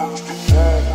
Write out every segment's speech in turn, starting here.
Let's.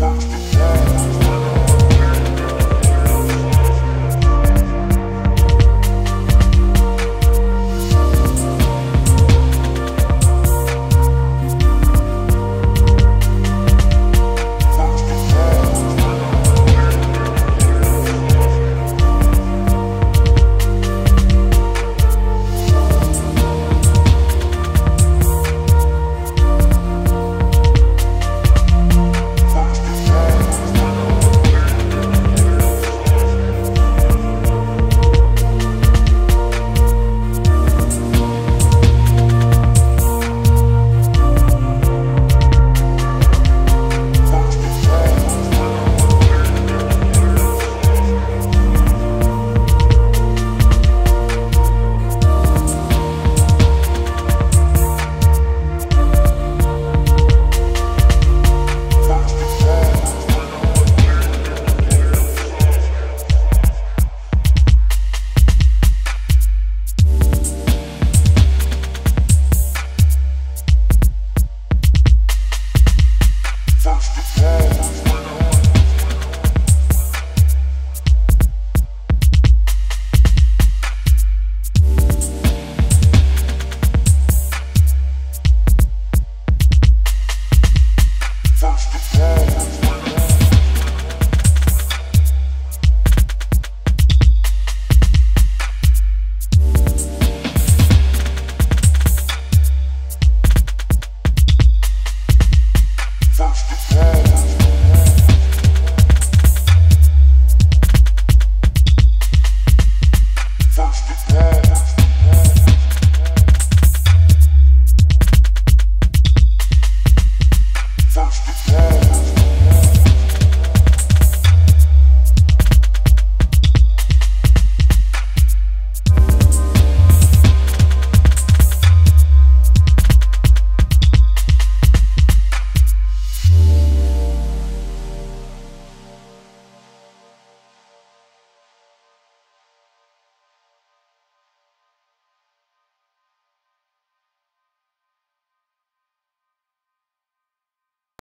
啊 Yeah.